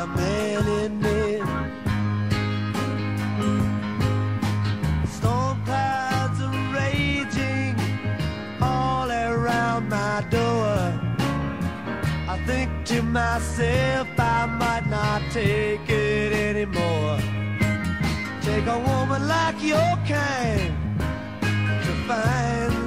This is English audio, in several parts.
the man in me. Storm clouds are raging all around my door. I think to myself I might not take it anymore. Take a woman like your kind to find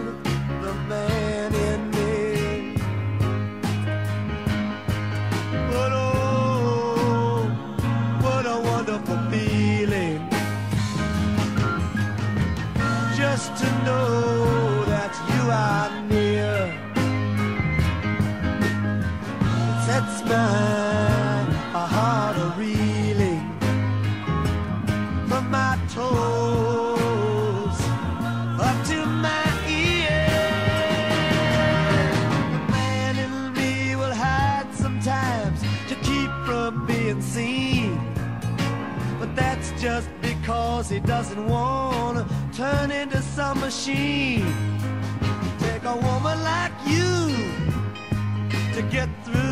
just to know that you are near. It sets my heart a reeling from my toes up to my ears. The man in me will hide sometimes to keep from being seen. But that's just cause he doesn't wanna turn into some machine. Take a woman like you to get through.